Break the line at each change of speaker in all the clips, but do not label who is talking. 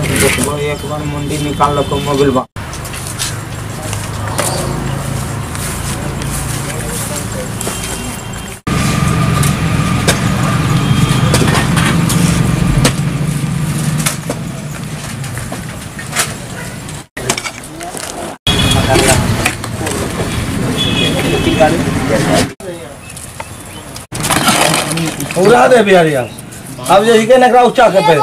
देखो एक बार मुंडी निकाल लो मोबिल बा
पूरा दे। बिहारी अब जे हिके नकरा ऊँचा के पे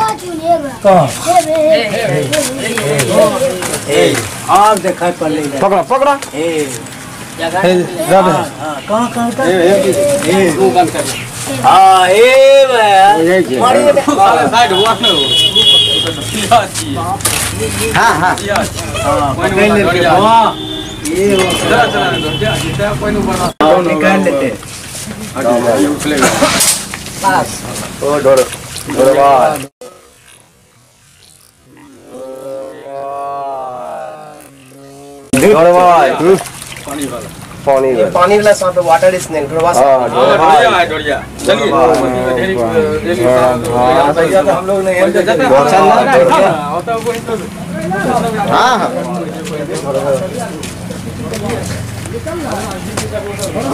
कहाँ
देखा पहले
पकड़ा पकड़ा
कहाँ कहाँ हाँ
हाँ हाँ
हाँ लेते
हाँ निकाल लेते
ओ डोर डोरवाल
पानी वाला।
पानी वाला। पानी वाला। सांप है वाटर स्नेक डोरवाल हाँ
हाँ डोरिया है। डोरिया चलिए डेली डेली
हम लोग ने
जाता
चल
है होता है वही तो
हाँ हाँ।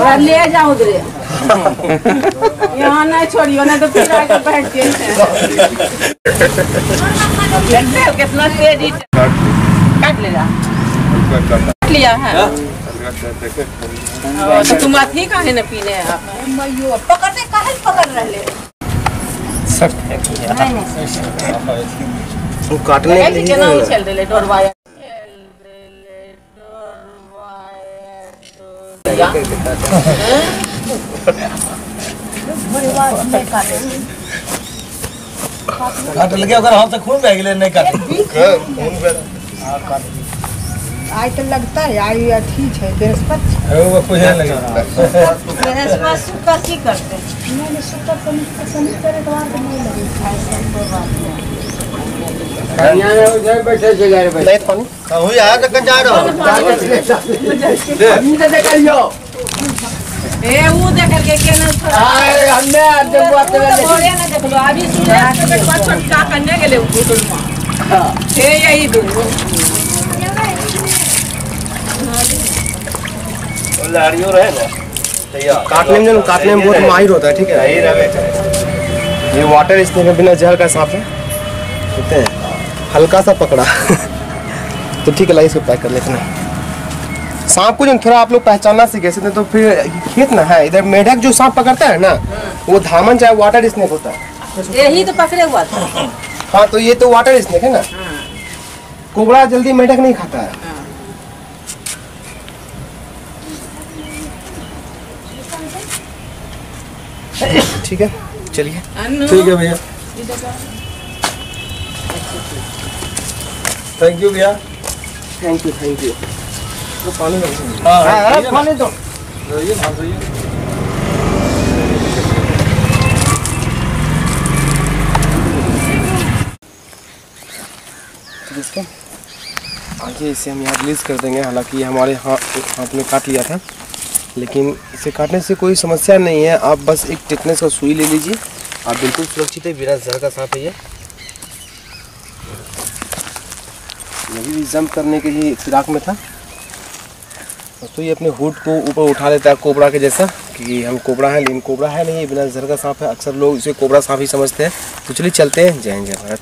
और ले जाओ उधर। यहाँ नहीं छोड़ियो ना तो फिर आके बैठ के कितना तेज काट लेगा काट लिया है तो तुम अथी काहे न पीने आप पकड़ने काहे पकड़ रहे
वो काटने के। लिए
केना उछल रहे डोरवाया
काट लगे अगर हाथ से खून बह गेले नहीं काट
आइ तऽ लगता है आइ अथी है बृहस्पति
वो कुछ नहीं लगे
बृहस्पति शुक्र की करते।
नहि नहि शनि करे के नहि लगे छै सब कोई बात नहीं
नहीं पानी
कहूँ यहाँ तक जा रहा
ए वो देख के केना छोड़ा
हमने जब बात
थोड़े ना देख लो अभी सुने के का करने गेले उठुलमा हे। यही दू।
लड़ियों रहे ना
काटने में काटने में बहुत माहिर होता है ठीक है? ये वाटर स्नेक है बिना जहर का सांप है? देखते हैं। हल्का सा पकड़ा। तो ठीक है लाइए इसको पैक कर लेते हैं। सांप को जो थोड़ा आप लोग पहचानना सीखे सकते तो फिर खेत ना है। इधर मेढक जो सांप पकड़ता है ना वो धामन चाहे वाटर स्नेक होता है।
यही तो पकड़े हुआ था।
हाँ तो ये तो वाटर स्नेक है ना? कोबरा जल्दी मेढक नहीं खाता है। ठीक है? चलिए।
ठीक है भैया। थैंक यू भैया।
थैंक यू थैंक यू पानी
हाँ
पानी दो
ये ना सही
इसको आगे इसे हम यहाँ रिलीज़ कर देंगे। हालाँकि हमारे हाथ हाथ में काट लिया था। लेकिन इसे काटने से कोई समस्या नहीं है। आप बस एक टिटनेस का सुई ले लीजिए। आप बिल्कुल सुरक्षित है बिना जहर का सांप है ये। भी जंप करने के लिए फिराक में था। तो ये अपने हुड को ऊपर उठा लेता है कोबरा के जैसा कि हम कोबरा है लेकिन कोबरा है नहीं ये बिना जहर का सांप है। अक्सर लोग इसे कोबरा सांप ही समझते हैं। तो चलिए चलते हैं। जय हिंद जय भारत।